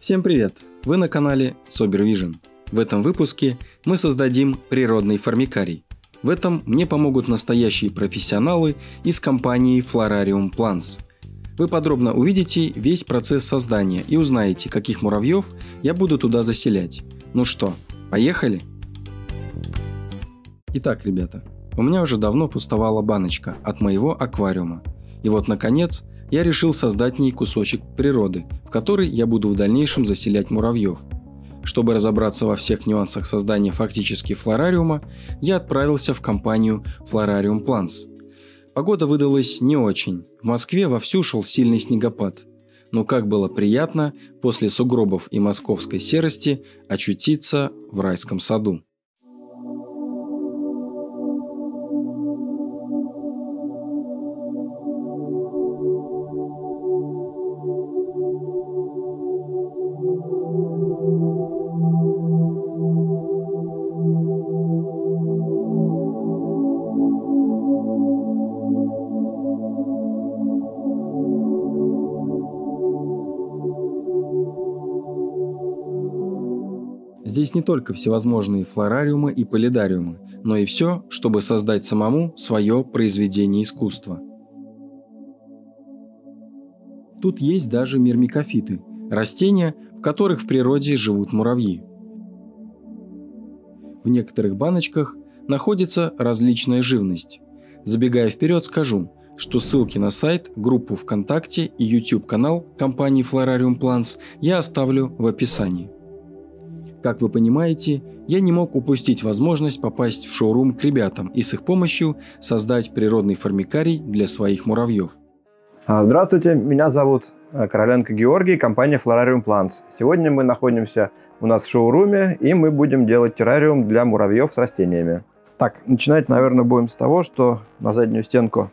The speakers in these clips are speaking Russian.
Всем привет! Вы на канале Sober В этом выпуске мы создадим природный формикарий. В этом мне помогут настоящие профессионалы из компании Florarium Plants. Вы подробно увидите весь процесс создания и узнаете, каких муравьев я буду туда заселять. Ну что, поехали? Итак, ребята, у меня уже давно пустовала баночка от моего аквариума. И вот, наконец, я решил создать ней кусочек природы, в который я буду в дальнейшем заселять муравьев. Чтобы разобраться во всех нюансах создания фактически флорариума, я отправился в компанию Florarium Plants. Погода выдалась не очень. В Москве вовсю шел сильный снегопад. Но как было приятно после сугробов и московской серости очутиться в райском саду. Здесь не только всевозможные флорариумы и полидариумы, но и все, чтобы создать самому свое произведение искусства. Тут есть даже мирмикофиты – растения, в которых в природе живут муравьи. В некоторых баночках находится различная живность. Забегая вперед, скажу, что ссылки на сайт, группу ВКонтакте и YouTube-канал компании Florarium Plants я оставлю в описании. Как вы понимаете, я не мог упустить возможность попасть в шоурум к ребятам и с их помощью создать природный формикарий для своих муравьев. А, здравствуйте, меня зовут э, Короленко Георгий, компания Florarium Plants. Сегодня мы находимся у нас в шоуруме, и мы будем делать террариум для муравьев с растениями. Так, начинать, наверное, будем с того, что на заднюю стенку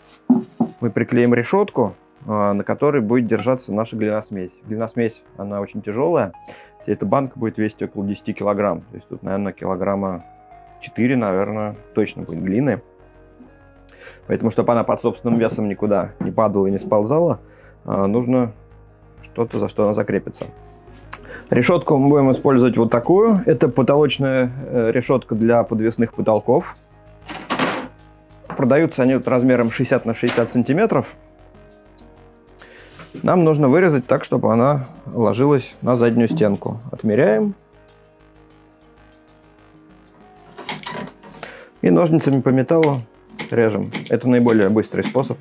мы приклеим решетку, а, на которой будет держаться наша глиносмесь. Глиносмесь, она очень тяжелая. Эта банка будет весить около 10 килограмм. То есть тут, наверное, килограмма 4, наверное, точно будет глины. Поэтому, чтобы она под собственным весом никуда не падала и не сползала, а, нужно что-то, за что она закрепится. Решетку мы будем использовать вот такую. Это потолочная э, решетка для подвесных потолков. Продаются они вот размером 60 на 60 сантиметров. Нам нужно вырезать так, чтобы она ложилась на заднюю стенку. Отмеряем. И ножницами по металлу режем. Это наиболее быстрый способ.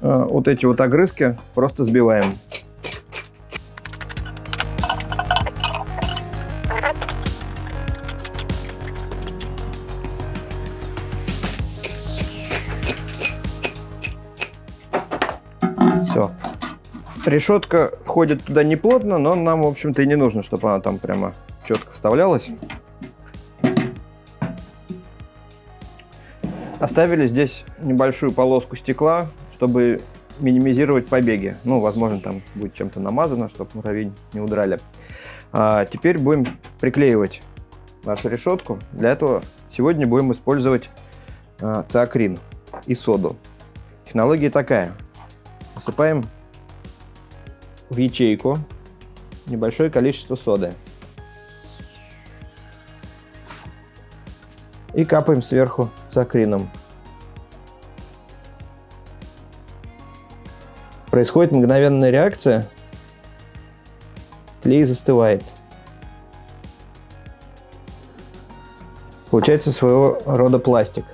А, вот эти вот огрызки просто сбиваем. Решетка входит туда не плотно, но нам, в общем-то, и не нужно, чтобы она там прямо четко вставлялась. Оставили здесь небольшую полоску стекла, чтобы минимизировать побеги. Ну, возможно, там будет чем-то намазано, чтобы муравей не удрали. А теперь будем приклеивать нашу решетку. Для этого сегодня будем использовать а, циакрин и соду. Технология такая. Насыпаем в ячейку небольшое количество соды. И капаем сверху циакрином. Происходит мгновенная реакция. Клей застывает. Получается своего рода пластик.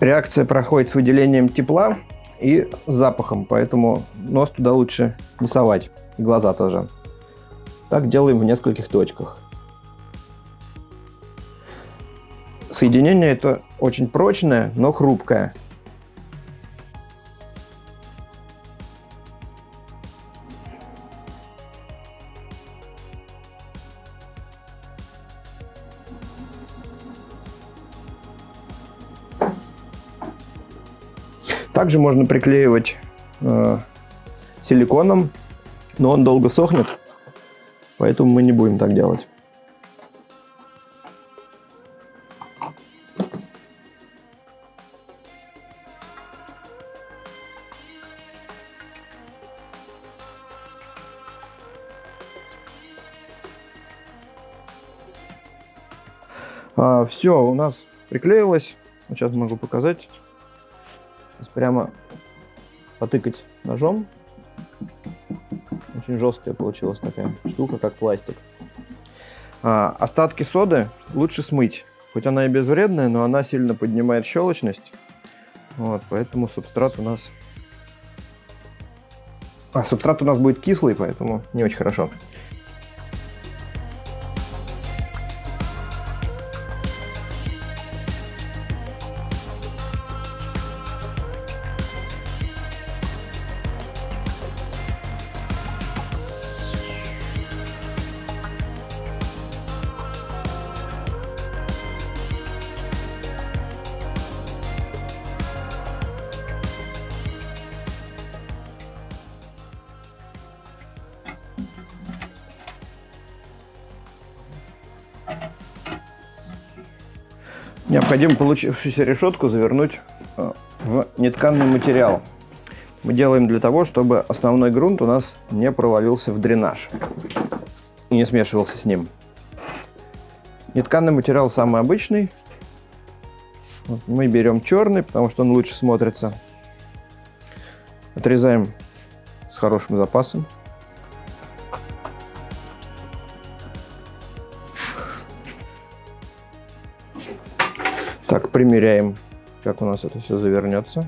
Реакция проходит с выделением тепла и запахом, поэтому нос туда лучше не совать, и глаза тоже. Так делаем в нескольких точках. Соединение это очень прочное, но хрупкое. Также можно приклеивать э, силиконом, но он долго сохнет, поэтому мы не будем так делать. А, Все, у нас приклеилось. Сейчас могу показать. Прямо потыкать ножом. Очень жесткая получилась такая штука, как пластик. А, остатки соды лучше смыть. Хоть она и безвредная, но она сильно поднимает щелочность. Вот, поэтому субстрат у нас... А, субстрат у нас будет кислый, поэтому не очень хорошо. Необходимо получившуюся решетку завернуть э, в нетканный материал. Мы делаем для того, чтобы основной грунт у нас не провалился в дренаж и не смешивался с ним. Нетканный материал самый обычный. Вот мы берем черный, потому что он лучше смотрится. Отрезаем с хорошим запасом. Примеряем, как у нас это все завернется.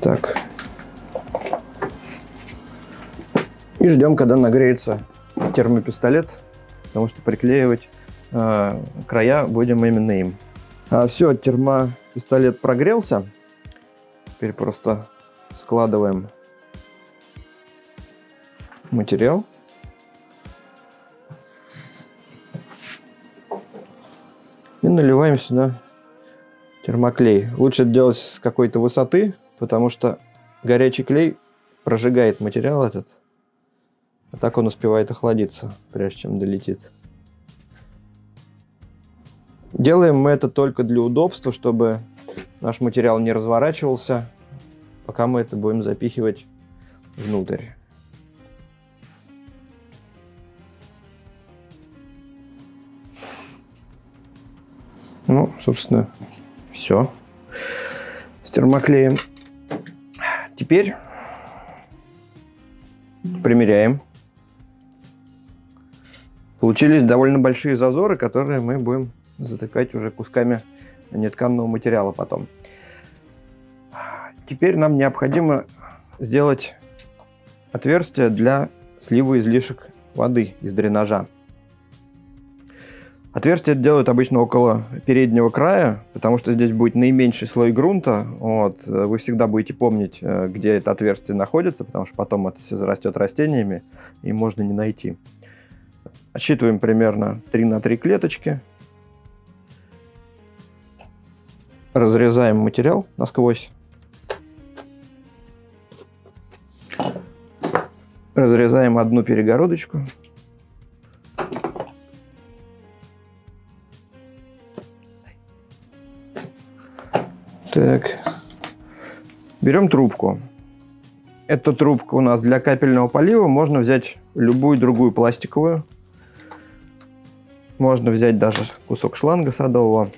Так. И ждем, когда нагреется термопистолет, потому что приклеивать э, края будем именно им. А, все, термопистолет прогрелся. Теперь просто складываем материал. И наливаем сюда термоклей. Лучше делать с какой-то высоты, потому что горячий клей прожигает материал этот. А так он успевает охладиться, прежде чем долетит. Делаем мы это только для удобства, чтобы наш материал не разворачивался, пока мы это будем запихивать внутрь. Ну, собственно, все с термоклеем. Теперь примеряем. Получились довольно большие зазоры, которые мы будем затыкать уже кусками нетканного материала потом. Теперь нам необходимо сделать отверстие для слива излишек воды из дренажа. Отверстие делают обычно около переднего края, потому что здесь будет наименьший слой грунта. Вот. Вы всегда будете помнить, э, где это отверстие находится, потому что потом это все зарастет растениями, и можно не найти. Отсчитываем примерно 3 на 3 клеточки. Разрезаем материал насквозь. Разрезаем одну перегородочку. Так. Берем трубку. Эта трубка у нас для капельного полива. Можно взять любую другую пластиковую. Можно взять даже кусок шланга садового.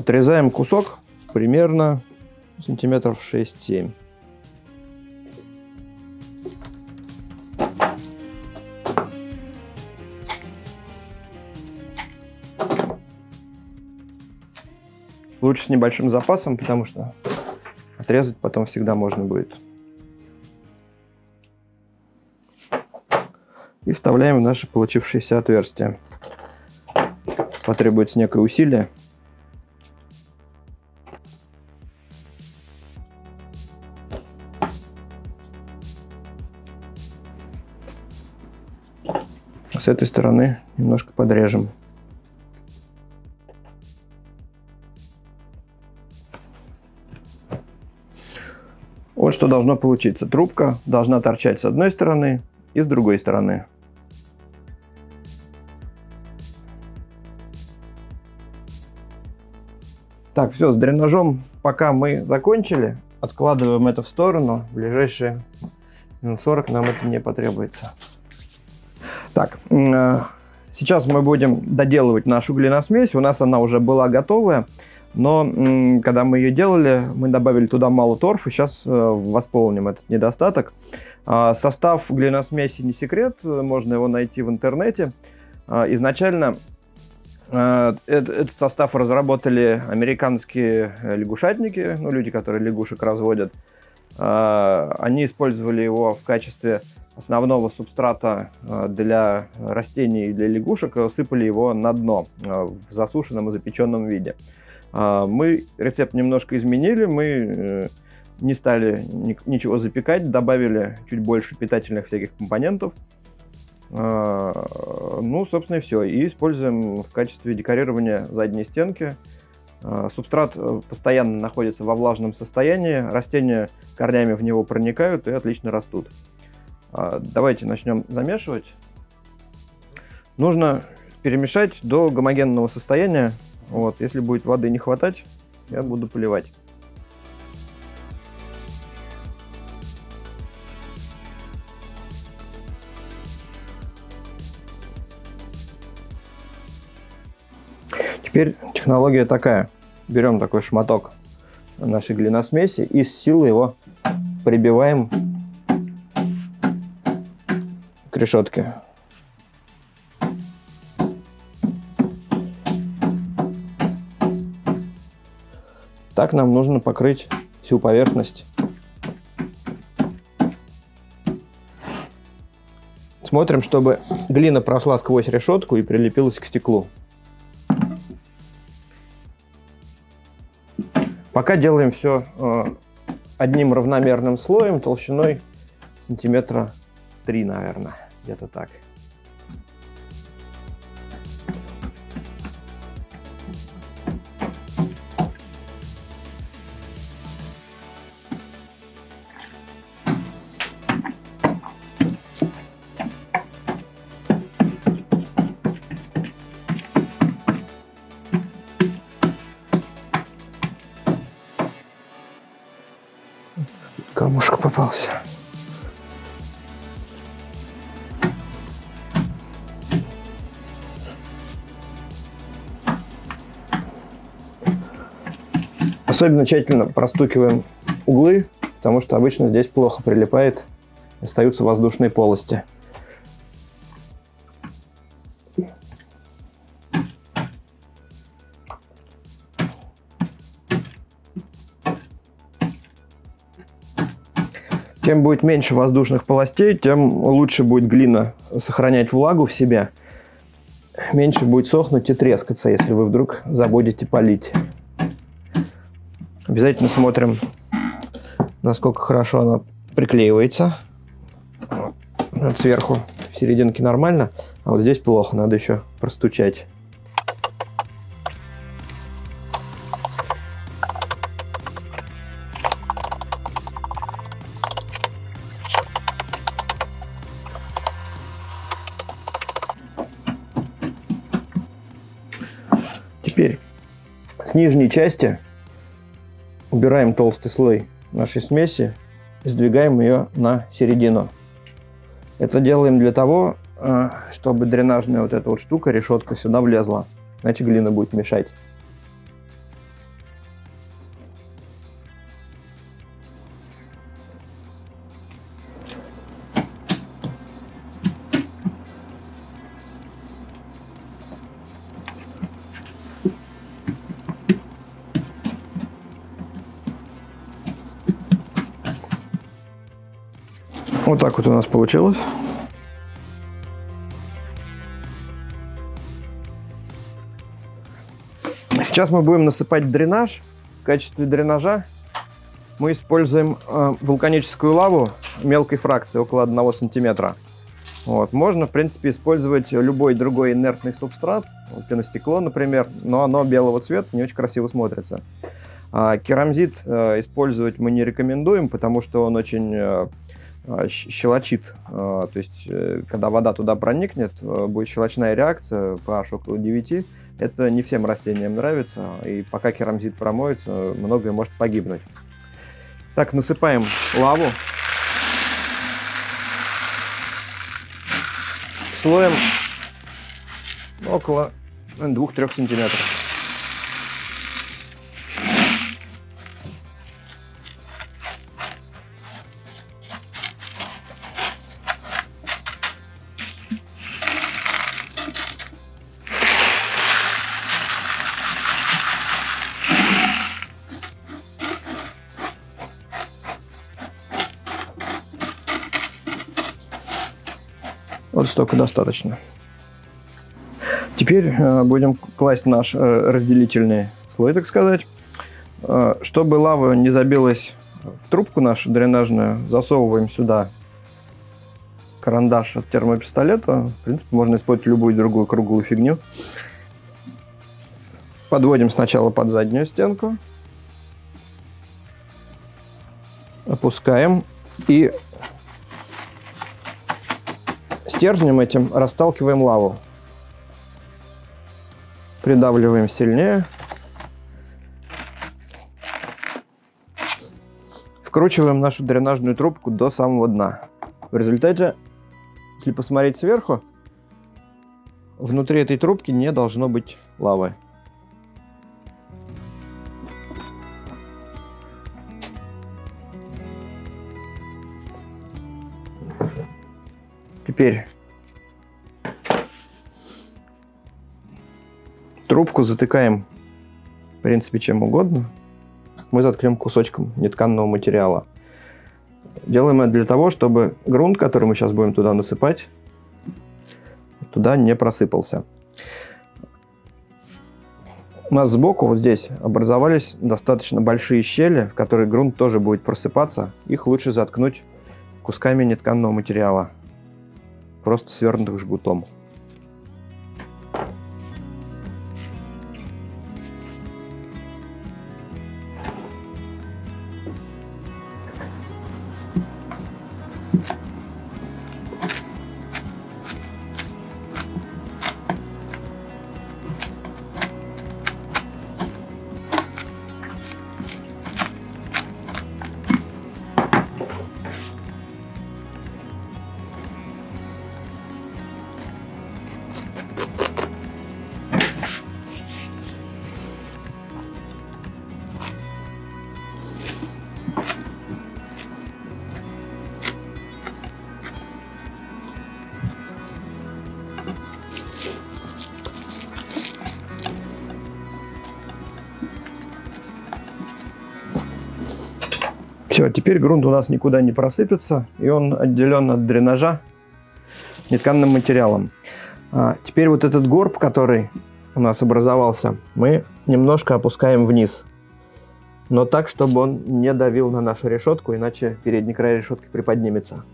Отрезаем кусок примерно сантиметров 6-7. Лучше с небольшим запасом, потому что отрезать потом всегда можно будет. И вставляем в наше получившееся отверстие. Потребуется некое усилие. С этой стороны немножко подрежем. Вот что должно получиться. Трубка должна торчать с одной стороны и с другой стороны. Так, все, с дренажом пока мы закончили. Откладываем это в сторону. В ближайшие минут 40 нам это не потребуется. Так, э, сейчас мы будем доделывать нашу глиносмесь. У нас она уже была готовая. Но когда мы ее делали, мы добавили туда мало торфа. Сейчас э, восполним этот недостаток. А, состав глиносмеси не секрет, можно его найти в интернете. А, изначально э, этот состав разработали американские лягушатники, ну, люди, которые лягушек разводят. А, они использовали его в качестве основного субстрата для растений и для лягушек, сыпали его на дно в засушенном и запеченном виде. Мы рецепт немножко изменили, мы э, не стали ничего запекать, добавили чуть больше питательных всяких компонентов. А, ну, собственно, и все. И используем в качестве декорирования задней стенки. А, субстрат э, постоянно находится во влажном состоянии, растения корнями в него проникают и отлично растут. А, давайте начнем замешивать. Нужно перемешать до гомогенного состояния. Вот, если будет воды не хватать, я буду поливать. Теперь технология такая. Берем такой шматок нашей глиносмеси и с силы его прибиваем решетке. Так нам нужно покрыть всю поверхность. Смотрим, чтобы глина прошла сквозь решетку и прилепилась к стеклу. Пока делаем все э, одним равномерным слоем толщиной сантиметра 3, наверное, где-то так. камушек попался. Особенно тщательно простукиваем углы, потому что обычно здесь плохо прилипает, остаются воздушные полости. Чем будет меньше воздушных полостей, тем лучше будет глина сохранять влагу в себе. Меньше будет сохнуть и трескаться, если вы вдруг забудете полить. Обязательно смотрим, насколько хорошо она приклеивается. Вот сверху, в серединке нормально, а вот здесь плохо, надо еще простучать. Теперь с нижней части убираем толстый слой нашей смеси и сдвигаем ее на середину. Это делаем для того, э, чтобы дренажная вот эта вот штука, решетка сюда влезла. Иначе глина будет мешать. Так вот у нас получилось. Сейчас мы будем насыпать дренаж. В качестве дренажа мы используем э, вулканическую лаву мелкой фракции, около 1 сантиметра. Вот. Можно, в принципе, использовать любой другой инертный субстрат, пеностекло, например, но оно белого цвета, не очень красиво смотрится. А керамзит э, использовать мы не рекомендуем, потому что он очень э, щелочит. А, то есть, э, когда вода туда проникнет, э, будет щелочная реакция, pH около 9, Это не всем растениям нравится, и пока керамзит промоется, многое может погибнуть. Так, насыпаем лаву. Слоем около 2-3 сантиметров. Столько достаточно. Теперь э, будем класть наш э, разделительный слой, так сказать. Э, чтобы лава не забилась в трубку нашу дренажную, засовываем сюда карандаш от термопистолета. В принципе, можно использовать любую другую круглую фигню. Подводим сначала под заднюю стенку. Опускаем. И стержнем этим расталкиваем лаву. Придавливаем сильнее. Вкручиваем нашу дренажную трубку до самого дна. В результате, если посмотреть сверху, внутри этой трубки не должно быть лавы. Теперь трубку затыкаем, в принципе, чем угодно. Мы заткнем кусочком нетканного материала. Делаем это для того, чтобы грунт, который мы сейчас будем туда насыпать, туда не просыпался. У нас сбоку, вот здесь, образовались достаточно большие щели, в которые грунт тоже будет просыпаться. Их лучше заткнуть кусками нетканного материала просто свернутых жгутом. Все, теперь грунт у нас никуда не просыпется, и он отделен от дренажа нетканным материалом. А теперь вот этот горб, который у нас образовался, мы немножко опускаем вниз. Но так, чтобы он не давил на нашу решетку, иначе передний край решетки приподнимется.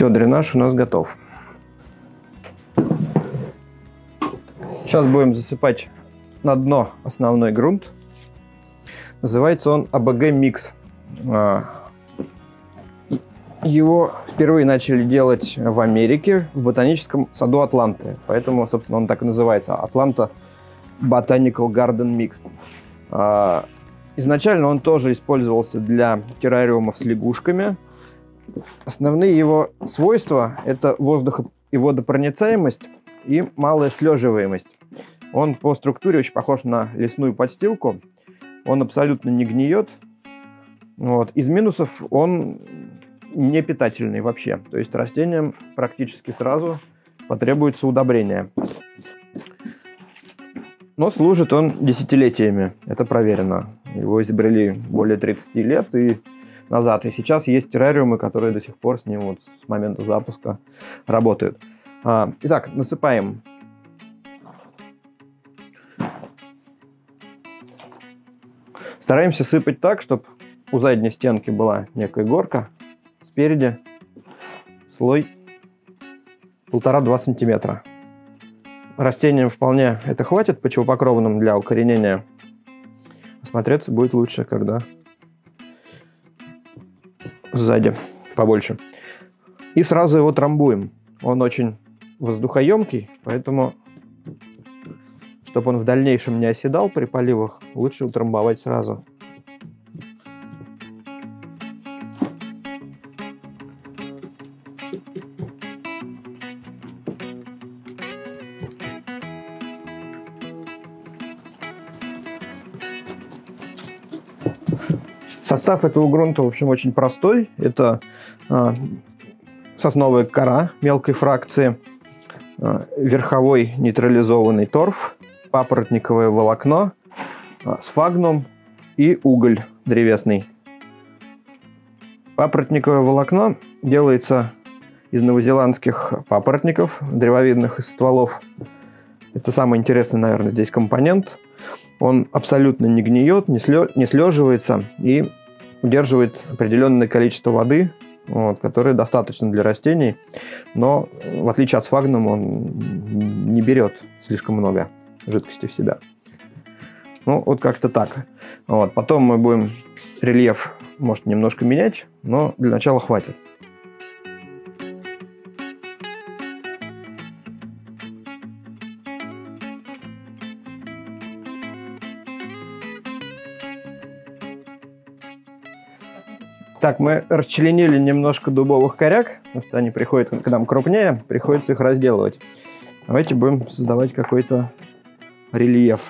Все, дренаж у нас готов. Сейчас будем засыпать на дно основной грунт. Называется он АБГ Микс. А, его впервые начали делать в Америке, в ботаническом саду Атланты. Поэтому, собственно, он так и называется. Атланта Botanical Garden Mix. Изначально он тоже использовался для террариумов с лягушками – Основные его свойства – это воздух и водопроницаемость и малая слеживаемость. Он по структуре очень похож на лесную подстилку. Он абсолютно не гниет. Вот. Из минусов он не питательный вообще. То есть растениям практически сразу потребуется удобрение. Но служит он десятилетиями. Это проверено. Его изобрели более 30 лет, и назад. И сейчас есть террариумы, которые до сих пор с ним вот с момента запуска работают. А, итак, насыпаем Стараемся сыпать так, чтобы у задней стенки была некая горка, спереди слой полтора-два сантиметра. растениям вполне это хватит, почвопокровным для укоренения. Смотреться будет лучше, когда сзади побольше. И сразу его трамбуем. Он очень воздухоемкий, поэтому, чтобы он в дальнейшем не оседал при поливах, лучше утрамбовать сразу. Состав этого грунта, в общем, очень простой. Это э, сосновая кора мелкой фракции, э, верховой нейтрализованный торф, папоротниковое волокно, э, сфагнум и уголь древесный. Папоротниковое волокно делается из новозеландских папоротников, древовидных из стволов. Это самый интересный, наверное, здесь компонент. Он абсолютно не гниет, не слеживается и удерживает определенное количество воды, вот, которое достаточно для растений, но в отличие от сфагнума он не берет слишком много жидкости в себя. Ну, вот как-то так. Вот. Потом мы будем рельеф, может, немножко менять, но для начала хватит. Так, мы расчленили немножко дубовых коряк, потому что они приходят к нам крупнее, приходится их разделывать. Давайте будем создавать какой-то рельеф.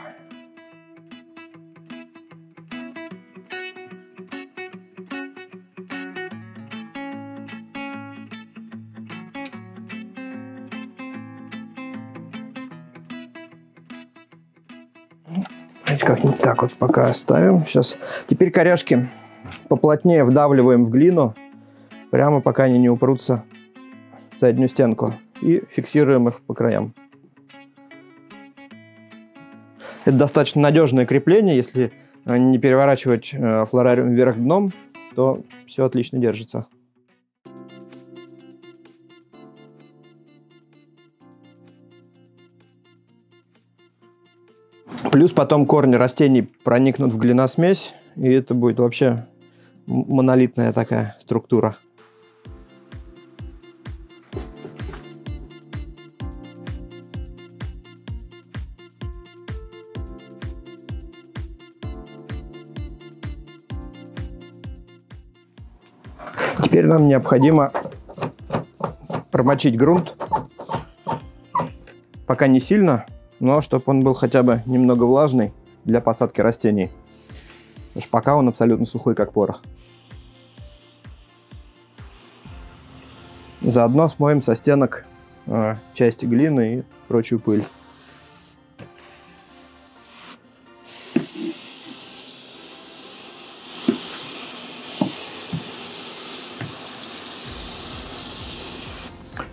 Давайте как-нибудь так вот пока оставим. Сейчас. Теперь коряшки поплотнее вдавливаем в глину, прямо пока они не упрутся в заднюю стенку. И фиксируем их по краям. Это достаточно надежное крепление. Если не переворачивать э, флорариум вверх дном, то все отлично держится. Плюс потом корни растений проникнут в глиносмесь, и это будет вообще монолитная такая структура. Теперь нам необходимо промочить грунт, пока не сильно, но чтобы он был хотя бы немного влажный для посадки растений. Потому что пока он абсолютно сухой, как порох. Заодно смоем со стенок э, части глины и прочую пыль.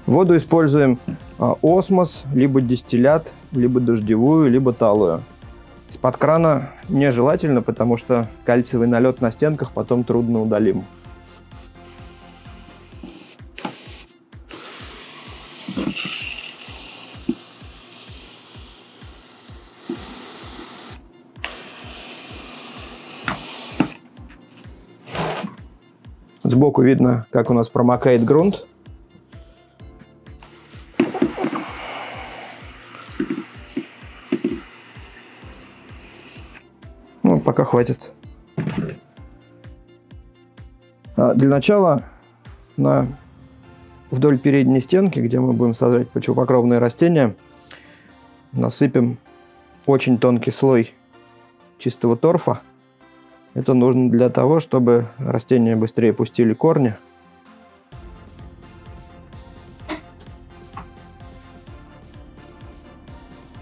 Воду используем э, осмос, либо дистиллят, либо дождевую, либо талую. Из-под крана нежелательно, потому что кальциевый налет на стенках потом трудно удалим. Сбоку видно, как у нас промокает грунт. Пока хватит. А для начала на вдоль передней стенки, где мы будем сажать почвопокровные растения, насыпем очень тонкий слой чистого торфа. Это нужно для того, чтобы растения быстрее пустили корни.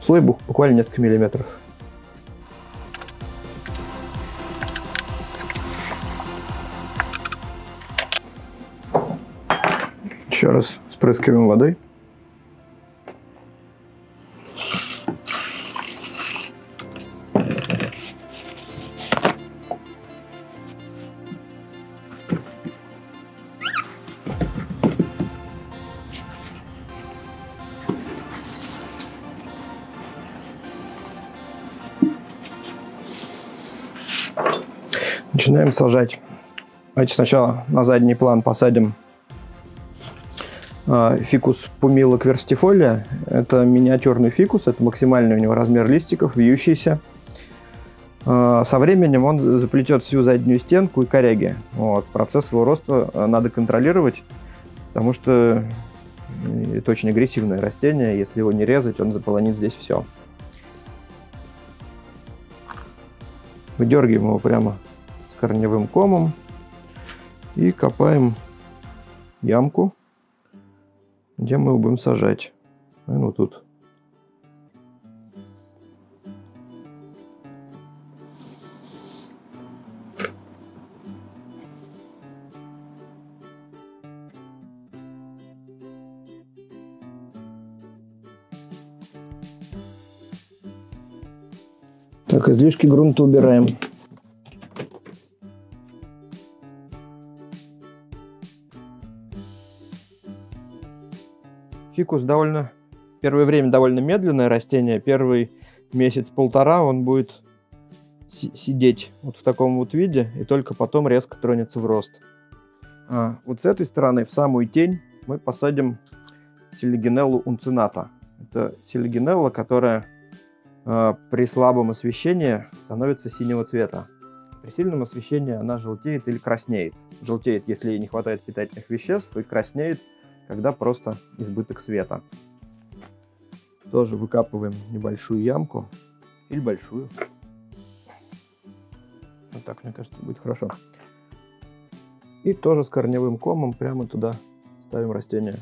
Слой буквально несколько миллиметров. еще раз спрыскиваем водой. Начинаем сажать. Давайте сначала на задний план посадим фикус пумила кверстифолия. Это миниатюрный фикус, это максимальный у него размер листиков, вьющийся. А, со временем он заплетет всю заднюю стенку и коряги. Вот. Процесс его роста а, надо контролировать, потому что это очень агрессивное растение. Если его не резать, он заполонит здесь все. Выдергиваем его прямо с корневым комом и копаем ямку, где мы его будем сажать. Ну, тут. Так, излишки грунта убираем. Фикус довольно первое время довольно медленное растение. Первый месяц-полтора он будет сидеть вот в таком вот виде, и только потом резко тронется в рост. А вот с этой стороны, в самую тень, мы посадим селигенеллу унцината. Это селигенелла, которая э, при слабом освещении становится синего цвета. При сильном освещении она желтеет или краснеет. Желтеет, если ей не хватает питательных веществ, и краснеет – когда просто избыток света. Тоже выкапываем небольшую ямку или большую. Вот так, мне кажется, будет хорошо. И тоже с корневым комом прямо туда ставим растение.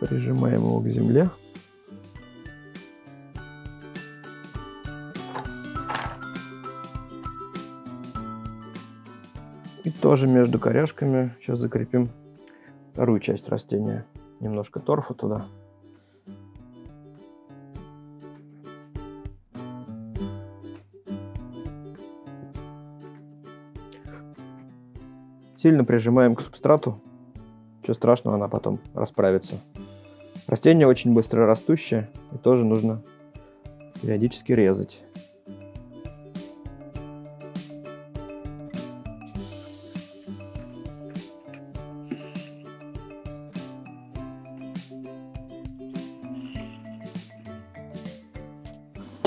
Прижимаем его к земле. Тоже между коряшками сейчас закрепим вторую часть растения. Немножко торфа туда. Сильно прижимаем к субстрату. Ничего страшного, она потом расправится. Растение очень быстро растущее, и тоже нужно периодически резать.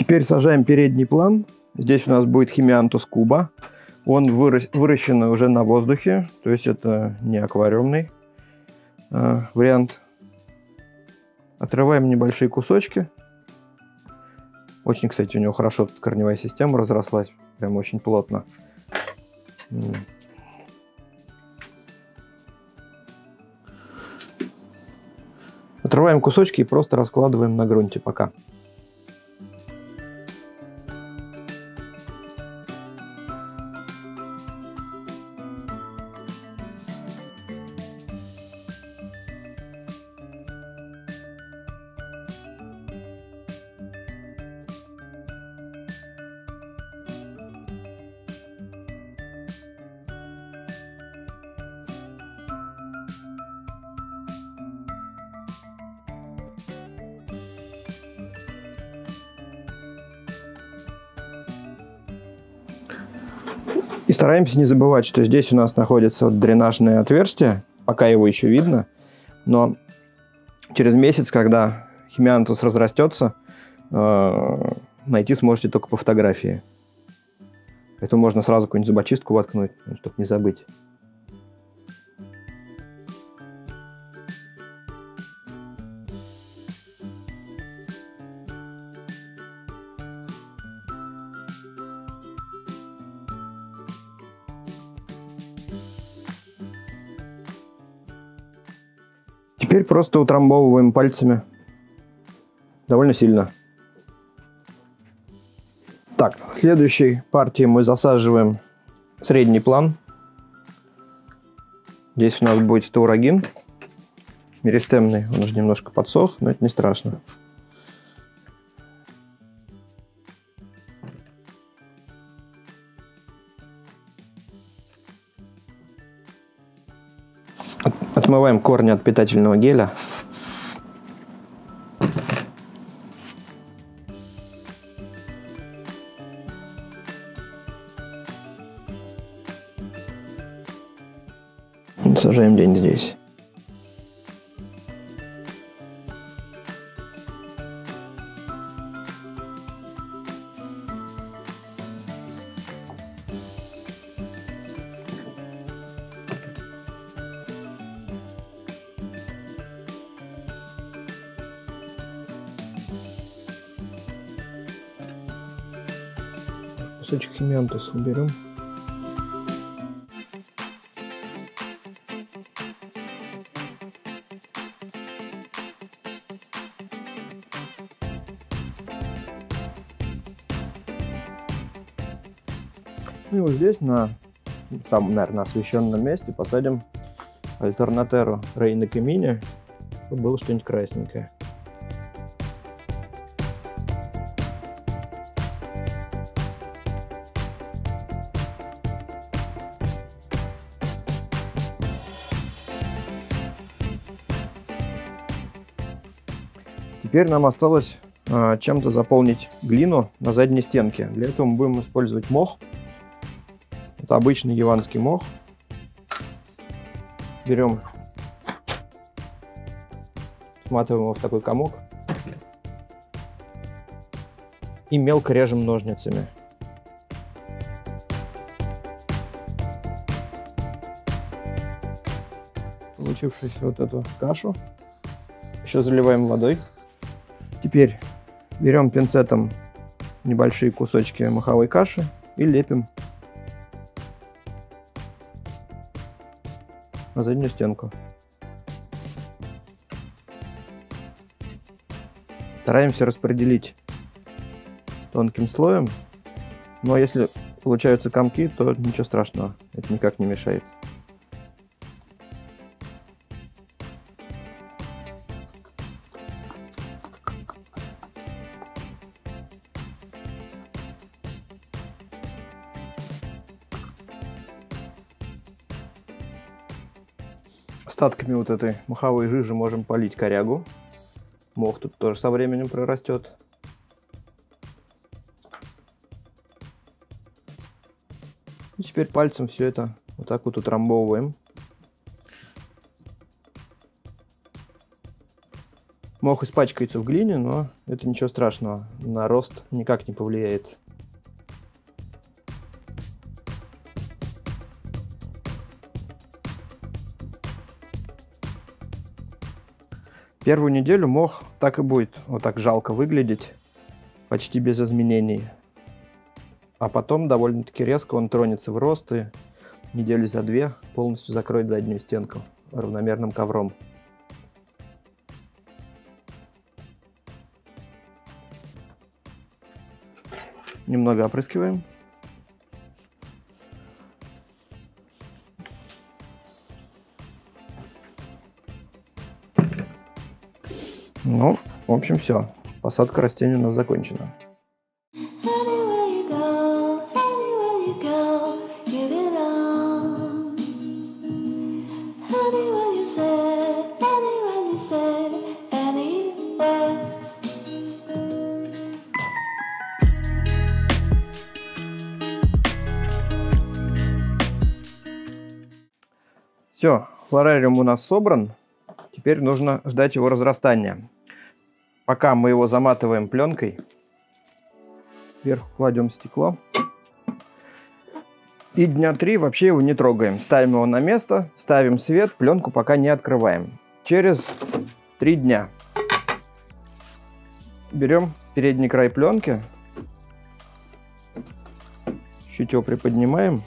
Теперь сажаем передний план. Здесь у нас будет химиантус куба. Он выращен уже на воздухе, то есть это не аквариумный э, вариант. Отрываем небольшие кусочки. Очень, кстати, у него хорошо тут корневая система разрослась, прям очень плотно. Отрываем кусочки и просто раскладываем на грунте пока. И стараемся не забывать, что здесь у нас находится вот дренажное отверстие, пока его еще видно, но через месяц, когда химиантус разрастется, э, найти сможете только по фотографии. Поэтому можно сразу какую-нибудь зубочистку воткнуть, чтобы не забыть. Просто утрамбовываем пальцами довольно сильно. Так, следующей партии мы засаживаем средний план. Здесь у нас будет стаурогин меристемный. Он уже немножко подсох, но это не страшно. Отмываем корни от питательного геля. Сажаем день здесь. Химиантуса уберем. Ну и вот здесь, на самом, наверное, освещенном месте посадим альтернатеру Рейна Камини, чтобы было что-нибудь красненькое. Теперь нам осталось э, чем-то заполнить глину на задней стенке. Для этого мы будем использовать мох. Это обычный яванский мох. Берем, сматываем его в такой комок и мелко режем ножницами. Получившуюся вот эту кашу еще заливаем водой. Теперь берем пинцетом небольшие кусочки маховой каши и лепим на заднюю стенку. Стараемся распределить тонким слоем, но если получаются комки, то ничего страшного, это никак не мешает. Остатками вот этой маховой жижи можем полить корягу. Мох тут тоже со временем прорастет. И теперь пальцем все это вот так вот утрамбовываем. Мох испачкается в глине, но это ничего страшного. На рост никак не повлияет. Первую неделю мох так и будет вот так жалко выглядеть, почти без изменений. А потом довольно-таки резко он тронется в рост и недели за две полностью закроет заднюю стенку равномерным ковром. Немного опрыскиваем. Ну, в общем, все. Посадка растений у нас закончена. Все, флорариум у нас собран. Теперь нужно ждать его разрастания. Пока мы его заматываем пленкой, вверху кладем стекло. И дня три вообще его не трогаем. Ставим его на место, ставим свет, пленку пока не открываем. Через три дня берем передний край пленки, чуть его приподнимаем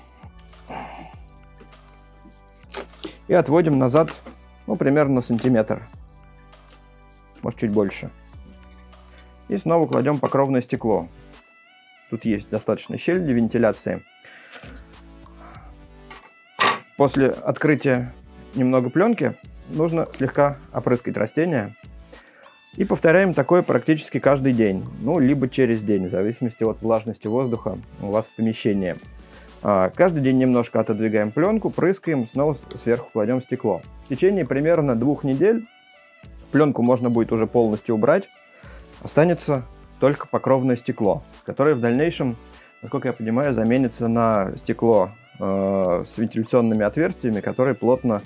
и отводим назад, ну, примерно сантиметр, может, чуть больше. И снова кладем покровное стекло. Тут есть достаточно щель для вентиляции. После открытия немного пленки нужно слегка опрыскать растения. И повторяем такое практически каждый день. Ну, либо через день, в зависимости от влажности воздуха у вас в помещении. А, каждый день немножко отодвигаем пленку, прыскаем, снова сверху кладем стекло. В течение примерно двух недель пленку можно будет уже полностью убрать. Останется только покровное стекло, которое в дальнейшем, насколько я понимаю, заменится на стекло э, с вентиляционными отверстиями, которое плотно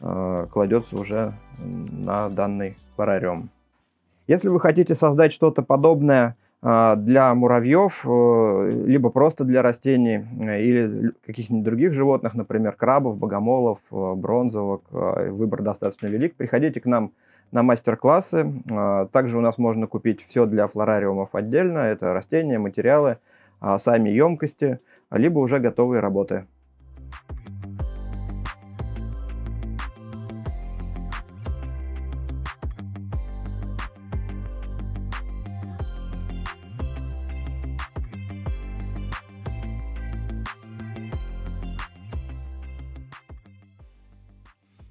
э, кладется уже на данный флорариум. Если вы хотите создать что-то подобное для муравьев, э, либо просто для растений э, или каких-нибудь других животных, например, крабов, богомолов, э, бронзовок, выбор достаточно велик, приходите к нам на мастер-классы. А, также у нас можно купить все для флорариумов отдельно. Это растения, материалы, а, сами емкости, либо уже готовые работы.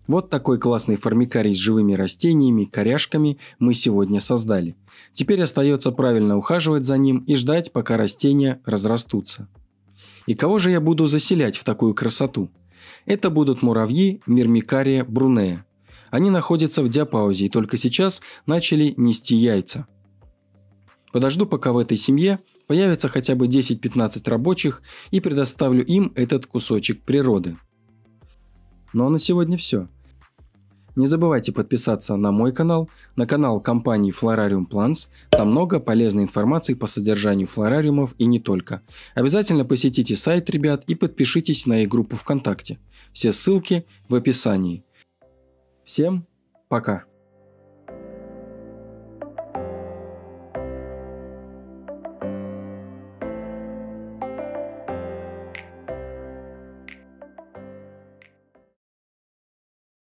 Вот такой классный формикарий с живыми растениями, коряшками мы сегодня создали. Теперь остается правильно ухаживать за ним и ждать, пока растения разрастутся. И кого же я буду заселять в такую красоту? Это будут муравьи Мирмикария брунея. Они находятся в диапаузе и только сейчас начали нести яйца. Подожду, пока в этой семье появится хотя бы 10-15 рабочих и предоставлю им этот кусочек природы. Ну а на сегодня все. Не забывайте подписаться на мой канал, на канал компании Florarium Plants. Там много полезной информации по содержанию флорариумов и не только. Обязательно посетите сайт, ребят, и подпишитесь на их группу ВКонтакте. Все ссылки в описании. Всем пока!